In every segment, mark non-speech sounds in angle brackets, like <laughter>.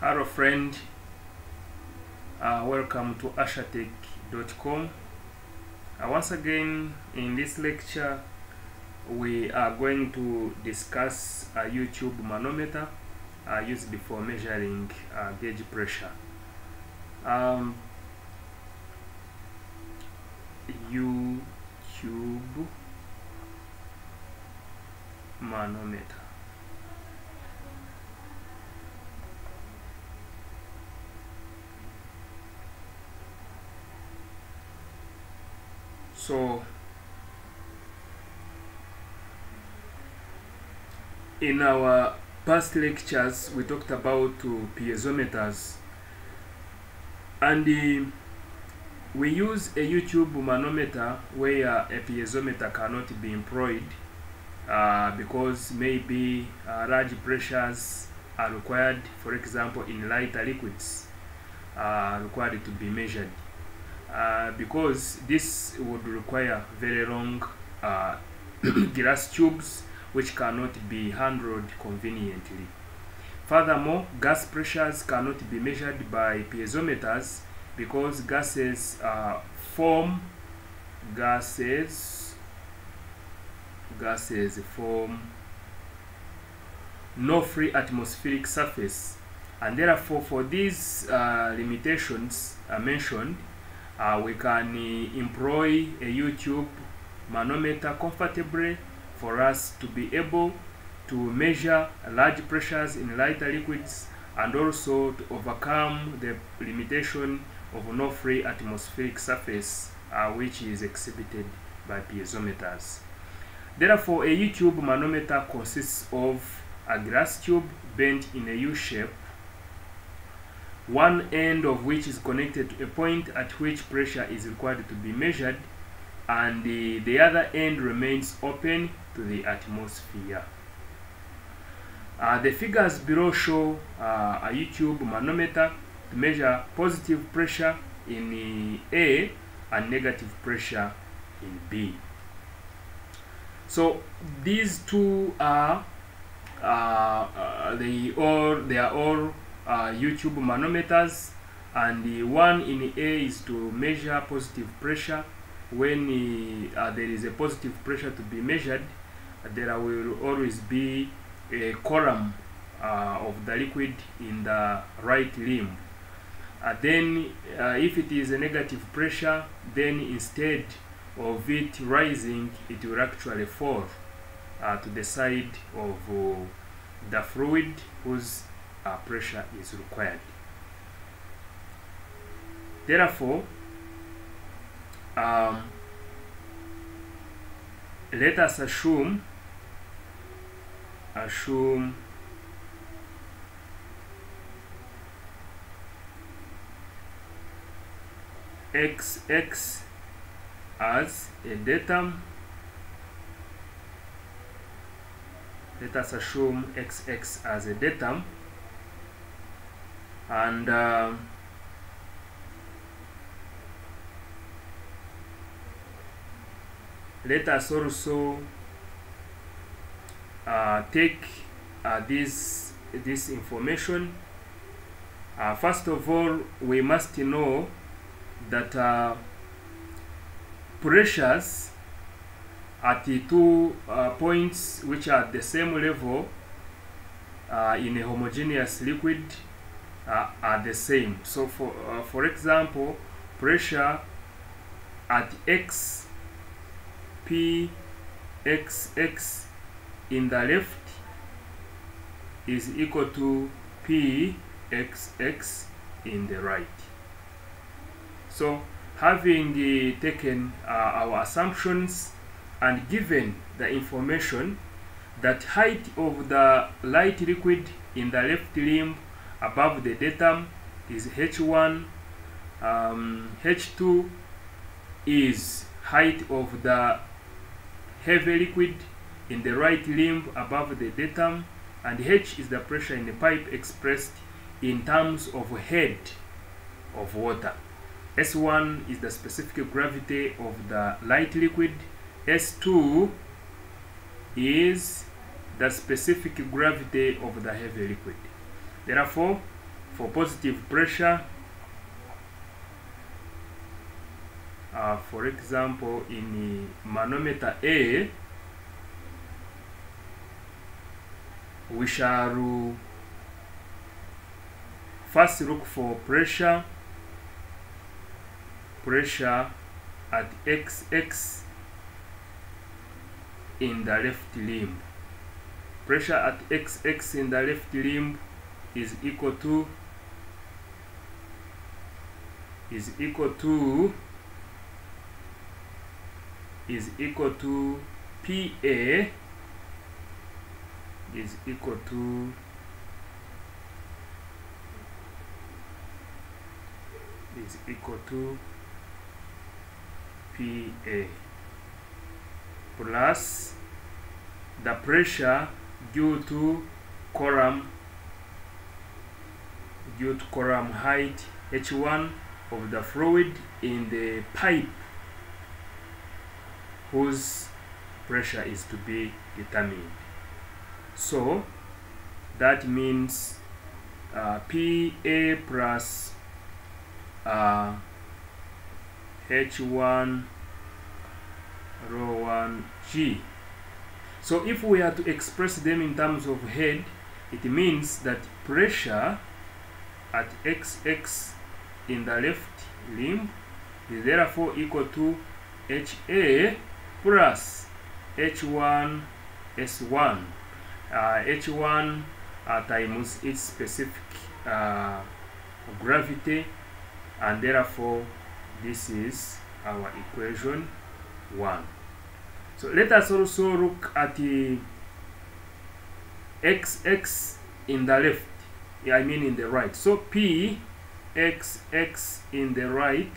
Hello friend, uh, welcome to ashatech.com. Uh, once again in this lecture we are going to discuss a YouTube manometer uh, used for measuring uh, gauge pressure. Um, YouTube manometer. So in our past lectures we talked about uh, piezometers. And uh, we use a YouTube manometer where a piezometer cannot be employed uh, because maybe uh, large pressures are required for example in lighter liquids are required to be measured uh, because this would require very long uh, <coughs> glass tubes which cannot be handled conveniently. Furthermore, gas pressures cannot be measured by piezometers because gases uh, form gases gases form no free atmospheric surface and therefore for these uh, limitations uh, mentioned uh, we can employ a YouTube manometer comfortably for us to be able to measure large pressures in lighter liquids and also to overcome the limitation of no free atmospheric surface uh, which is exhibited by piezometers. Therefore, a YouTube manometer consists of a glass tube bent in a U shape one end of which is connected to a point at which pressure is required to be measured and the, the other end remains open to the atmosphere. Uh, the figures below show uh, a U-tube manometer to measure positive pressure in A and negative pressure in B. So these two are uh, uh they all they are all uh, YouTube manometers and the one in A is to measure positive pressure. When uh, there is a positive pressure to be measured there will always be a column uh, of the liquid in the right limb. Uh, then uh, if it is a negative pressure then instead of it rising it will actually fall uh, to the side of uh, the fluid whose uh, pressure is required. Therefore, um, let us assume assume xx as a datum let us assume xx as a datum and uh, let us also uh, take uh, this this information. Uh, first of all we must know that uh, pressures at the two uh, points which are at the same level in a homogeneous liquid uh, are the same. So for, uh, for example, pressure at x, p, x, x in the left is equal to p, x, x in the right. So having uh, taken uh, our assumptions and given the information that height of the light liquid in the left limb above the datum is H1 um, H2 is height of the heavy liquid in the right limb above the datum and H is the pressure in the pipe expressed in terms of head of water. S1 is the specific gravity of the light liquid. S2 is the specific gravity of the heavy liquid. Therefore, for positive pressure uh, for example in manometer A we shall first look for pressure pressure at xx in the left limb. Pressure at xx in the left limb is equal to is equal to is equal to PA is equal to is equal to PA plus the pressure due to column due to column height H1 of the fluid in the pipe whose pressure is to be determined. So that means uh, PA plus uh, H1 rho 1 G. So if we are to express them in terms of head, it means that pressure at XX in the left limb is therefore equal to HA plus H1 S1 uh, H1 uh, times its specific uh, gravity and therefore this is our equation 1 so let us also look at the xx in the left I mean in the right. So p x x in the right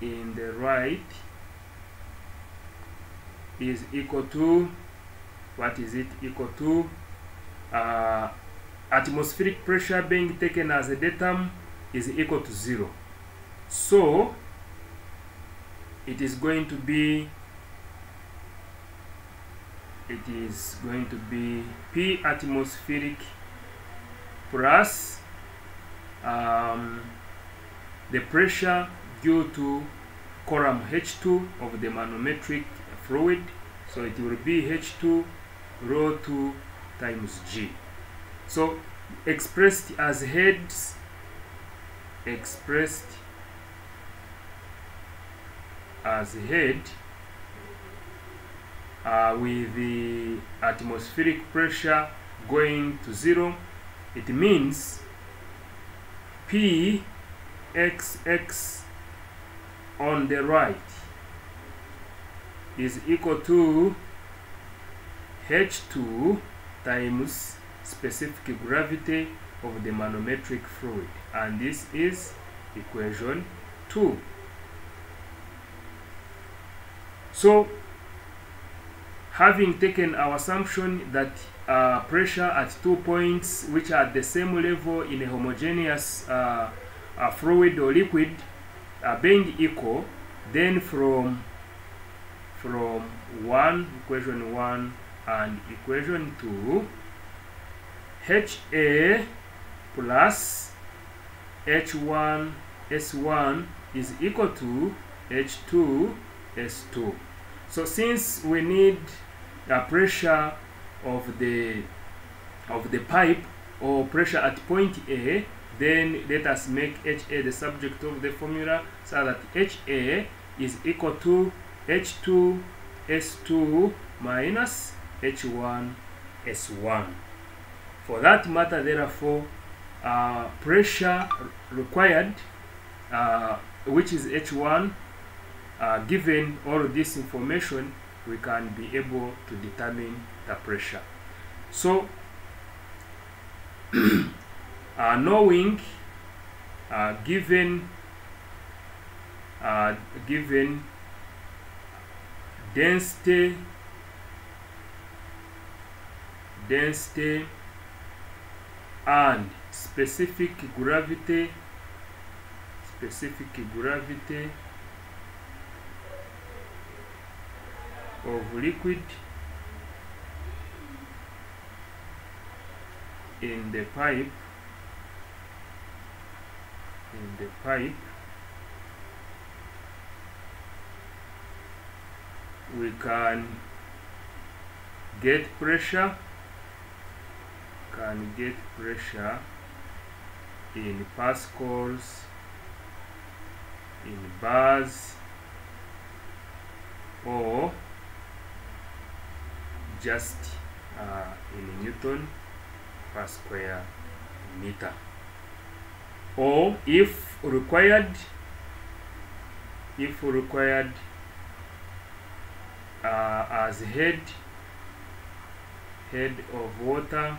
in the right is equal to what is it? Equal to uh, atmospheric pressure being taken as a datum is equal to zero. So it is going to be it is going to be p atmospheric plus um, the pressure due to column H2 of the manometric fluid. So it will be H2 rho 2 times G. So expressed as heads expressed as head uh, with the atmospheric pressure going to zero it means P xx on the right is equal to h2 times specific gravity of the manometric fluid. And this is equation 2 so having taken our assumption that uh, pressure at two points which are at the same level in a homogeneous uh, uh, fluid or liquid are being equal then from from 1 equation 1 and equation 2 HA plus H1 S1 is equal to H2 S2 so since we need a pressure of the of the pipe or pressure at point A then let us make HA the subject of the formula so that HA is equal to H2 S2 minus H1 S1 for that matter therefore uh, pressure required uh, which is H1 uh, given all this information we can be able to determine the pressure. So <clears throat> uh, knowing uh, given uh, given density density and specific gravity specific gravity of liquid in the pipe in the pipe we can get pressure can get pressure in pascals in bars or just uh, in newton per square meter. Or if required if required uh, as head head of water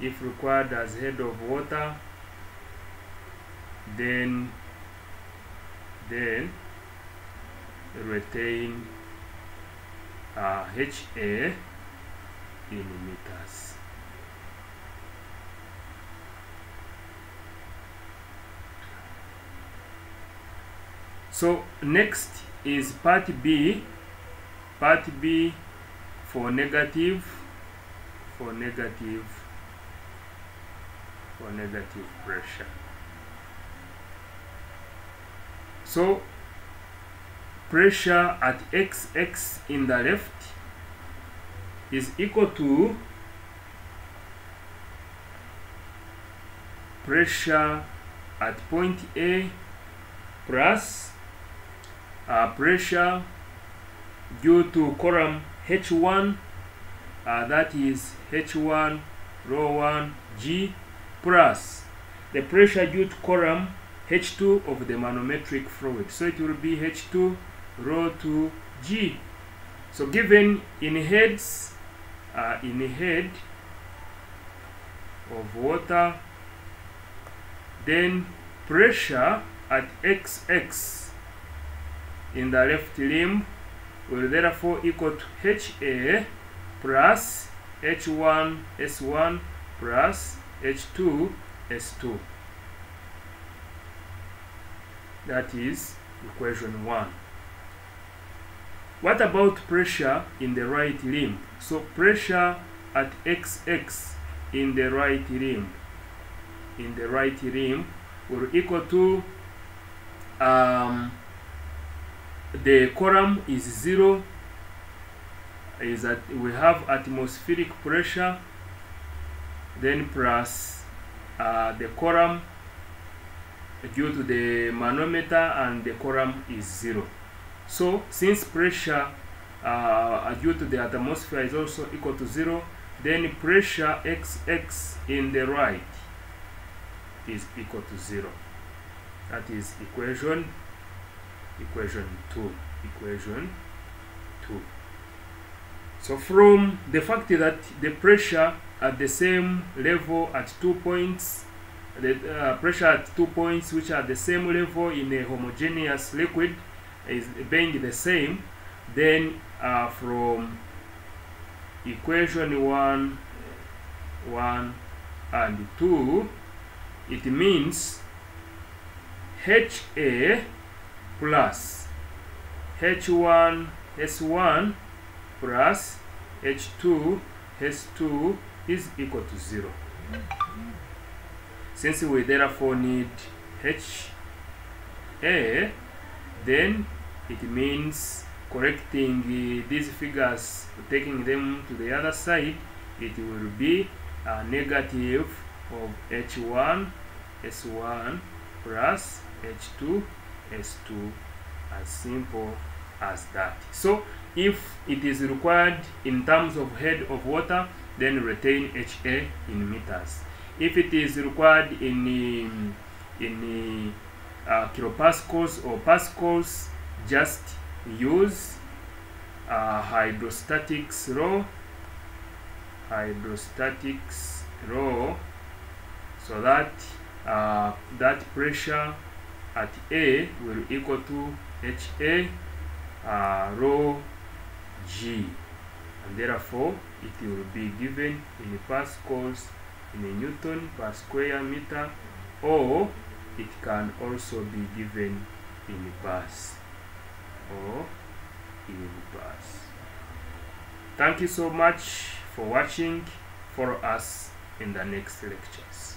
if required as head of water then then retain uh, HA in meters so next is part B. Part B for negative for negative for negative pressure. So pressure at xx in the left is equal to pressure at point A plus uh, pressure due to column H1 uh, that is H1 rho 1 G plus the pressure due to column H2 of the manometric fluid. So it will be H2 rho 2 G. So given in heads, uh, in head of water, then pressure at XX in the left limb will therefore equal to HA plus H1 S1 plus H2 S2 that is equation 1 what about pressure in the right limb so pressure at xx in the right limb in the right limb will equal to um, the column is zero is that we have atmospheric pressure then plus uh, the column due to the manometer and the column is zero so since pressure uh, due to the atmosphere is also equal to zero then pressure xx in the right is equal to zero. That is equation equation 2 equation 2 so from the fact that the pressure at the same level at two points the uh, pressure at two points which are the same level in a homogeneous liquid is being the same then uh, from equation 1 1 and 2 it means HA plus H1 S1 plus H2 S2 is equal to 0 since we therefore need HA then it means correcting uh, these figures taking them to the other side it will be a negative of h1 s1 plus h2 s2 as simple as that. So if it is required in terms of head of water then retain ha in meters. If it is required in um, in uh, kilopascals or pascals just use uh, hydrostatics law hydrostatics law so that uh, that pressure at A will equal to HA uh, rho G. And therefore it will be given in pascals in a Newton per square meter or it can also be given in bars or bars. Thank you so much for watching. Follow us in the next lectures.